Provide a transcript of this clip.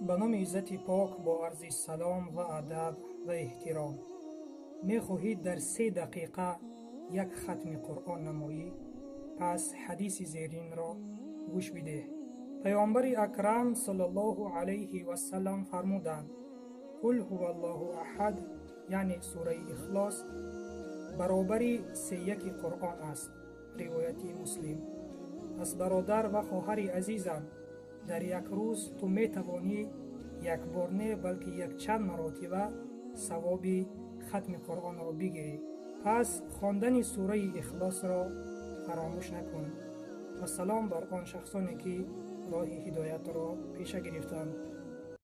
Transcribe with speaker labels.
Speaker 1: ба номи иззати пок бо арзи салом ва адаб ва эҳтиром. Мехоҳед дар се дақиқа як хатми қуръон намоӣ? Пас ҳадиси зеринро гӯш бидеҳ. Пайғомбари акрам саллаллоҳу алайҳи васалам фармуданд. Қул ҳуваллоҳу аҳад яъне сураи ихлос баробари сеяки қуръон аст ривояти муслим. Пас бародар ва хоҳари азизам дар як рӯз ту метавонӣ якбор не балки якчанд маротиба савоби хатми қуръонро бигирӣ пас хондани сураи ихлосро фаромӯш накун ва салом бар он шахсоне ки роҳи ҳидоятро пеша гирифтанд